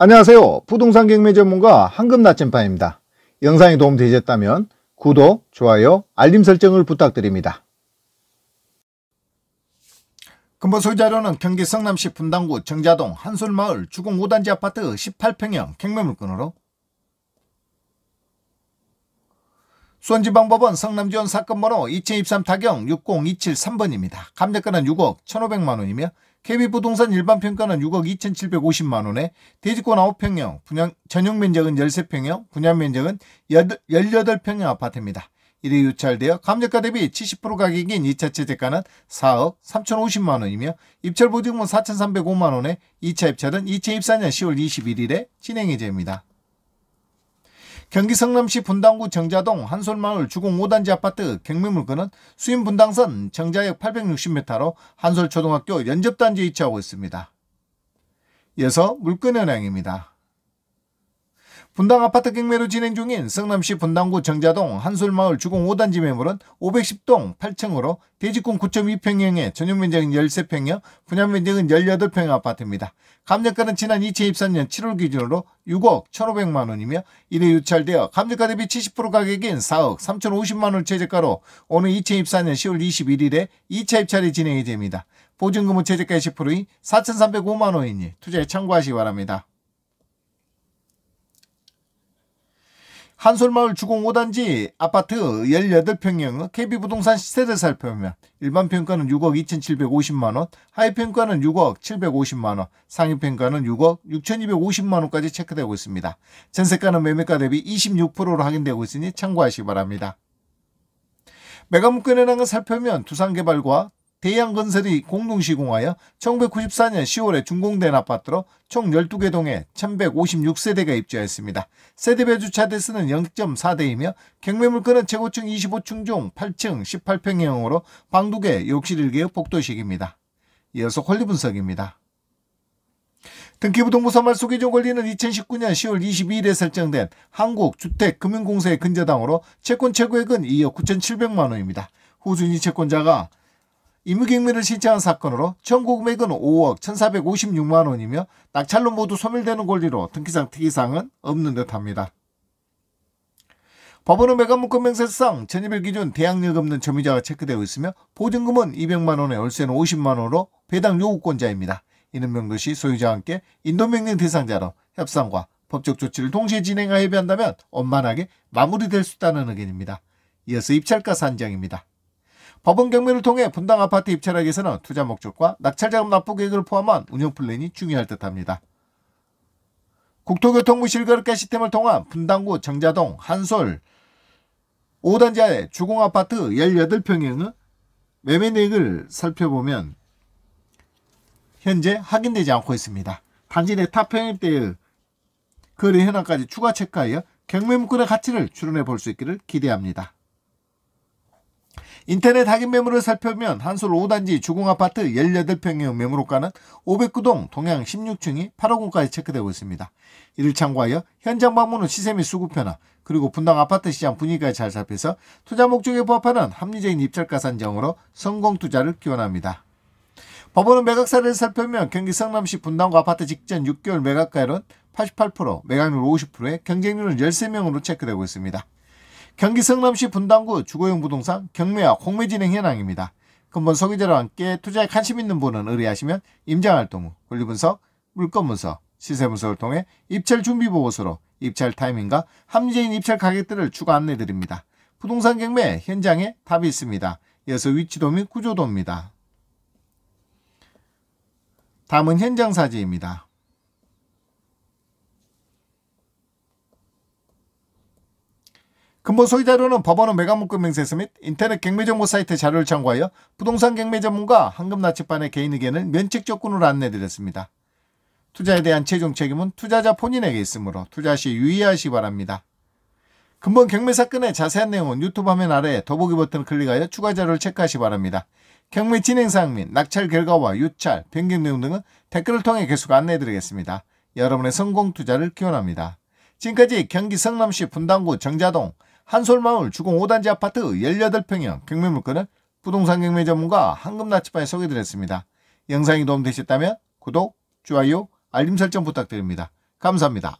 안녕하세요. 부동산 경매 전문가 황금 나침반입니다. 영상이 도움되셨다면 구독, 좋아요, 알림 설정을 부탁드립니다. 근본 소유자료는 경기 성남시 분당구 정자동 한솔마을 주공 5단지 아파트 18평형 경매 물건으로 수원지방법원 성남지원 사건 번호 2023 타경 60273번입니다. 감정가는 6억 1500만원이며 KB부동산 일반 평가는 6억 2,750만 원에 대지권 9평형, 분양, 전용 면적은 13평형, 분양 면적은 18평형 아파트입니다. 이래 유찰되어 감정가 대비 70% 가격인 2차 채택가는 4억 3,050만 원이며 입찰 보증은 4,305만 원에 2차 입찰은 2024년 10월 21일에 진행 예정입니다. 경기 성남시 분당구 정자동 한솔마을 주공 5단지 아파트 경매물건은 수임 분당선 정자역 860m로 한솔초등학교 연접단지에 위치하고 있습니다. 이어서 물건 현황입니다. 분당 아파트 경매로 진행 중인 성남시 분당구 정자동 한솔마을 주공 5단지 매물은 510동 8층으로 대지권 9.2평형의 전용 면적은 13평형, 분양 면적은 18평 아파트입니다. 감정가는 지난 2024년 7월 기준으로 6억 1,500만 원이며 이래 유찰되어 감정가 대비 70% 가격인 4억 3,050만 원 최저가로 오늘 2024년 10월 21일에 2차 입찰이 진행이 됩니다. 보증금은 최저가 10%인 4,305만 원이니 투자에 참고하시기 바랍니다. 한솔마을 주공 5단지 아파트 18평형 KB부동산 시세를 살펴보면 일반 평가는 6억 2,750만원, 하위 평가는 6억 750만원, 상위 평가는 6억 6,250만원까지 체크되고 있습니다. 전세가는 매매가 대비 26%로 확인되고 있으니 참고하시기 바랍니다. 매가문건의 낭을 살펴보면 두산개발과 대양건설이 공동시공하여 1994년 10월에 준공된 아파트로 총 12개 동에 1156세대가 입주하였습니다. 세대별 주차 대수는 0.4대이며 경매물건은 최고층 25층 중 8층 18평형으로 방 2개, 욕실 1개의 복도식입니다. 이어서 권리 분석입니다. 등기부등본 선말 소개종 권리는 2019년 10월 22일에 설정된 한국주택금융공사의 근저당으로 채권 최고액은 2억 9,700만 원입니다. 후순위 채권자가 임의경매를 신청한 사건으로 청구 금액은 5억 1,456만 원이며 낙찰로 모두 소멸되는 권리로 등기상 특이사항은 없는 듯합니다. 법원은 매각문건 명세상 전입일 기준 대항력 없는 점유자가 체크되어 있으며 보증금은 200만 원에 월세는 50만 원으로 배당 요구권자입니다. 이는 명도시 소유자와 함께 인도명령 대상자로 협상과 법적 조치를 동시에 진행하여 합의한다면 원만하게 마무리될 수 있다는 의견입니다. 이어서 입찰가 산정입니다. 법원 경매를 통해 분당 아파트 입찰하기 위해서는 투자 목적과 낙찰자금 납부 계획을 포함한 운영 플랜이 중요할 듯합니다. 국토교통부 실거래가 시스템을 통한 분당구 정자동 한솔 5단지하의 주공아파트 18평형의 매매 내역을 살펴보면 현재 확인되지 않고 있습니다. 단지 내 타평일 때의 거래 현황까지 추가 체크하여 경매문건의 가치를 추론해 볼 수 있기를 기대합니다. 인터넷 확인 매물을 살펴보면 한솔 5단지 주공아파트 18평형 매물호가는 509동 동양 16층이 8억 원까지 체크되고 있습니다. 이를 참고하여 현장 방문 후 시세 및 수급 변화 그리고 분당 아파트 시장 분위기까지 잘 살펴서 투자 목적에 부합하는 합리적인 입찰가 산정으로 성공 투자를 기원합니다. 법원은 매각 사례를 살펴보면 경기 성남시 분당구 아파트 직전 6개월 매각가율은 88%, 매각률 50%에 경쟁률은 13명으로 체크되고 있습니다. 경기 성남시 분당구 주거용 부동산 경매와 공매 진행 현황입니다. 근본 소개자와 함께 투자에 관심 있는 분은 의뢰하시면 임장활동 후 권리분석, 물건분석, 시세분석을 통해 입찰 준비 보고서로 입찰 타이밍과 합리적인 입찰 가격들을 추가 안내드립니다. 부동산 경매 현장에 답이 있습니다. 이어서 위치도 및 구조도입니다. 다음은 현장 사진입니다. 근본 소유 자료는 법원은 매각문건 명세서 및 인터넷 경매정보 사이트 자료를 참고하여 부동산 경매 전문가 황금나치반의 개인 의견을 면책 조건으로 안내드렸습니다. 투자에 대한 최종 책임은 투자자 본인에게 있으므로 투자 시 유의하시기 바랍니다. 근본 경매 사건의 자세한 내용은 유튜브 화면 아래 더보기 버튼을 클릭하여 추가 자료를 체크하시기 바랍니다. 경매 진행 사항 및 낙찰 결과와 유찰, 변경 내용 등은 댓글을 통해 계속 안내해드리겠습니다. 여러분의 성공 투자를 기원합니다. 지금까지 경기 성남시 분당구 정자동 한솔마을 주공 5단지 아파트 18평형 경매 물건을 부동산 경매 전문가 황금나치바에 소개드렸습니다. 영상이 도움되셨다면 구독, 좋아요, 알림 설정 부탁드립니다. 감사합니다.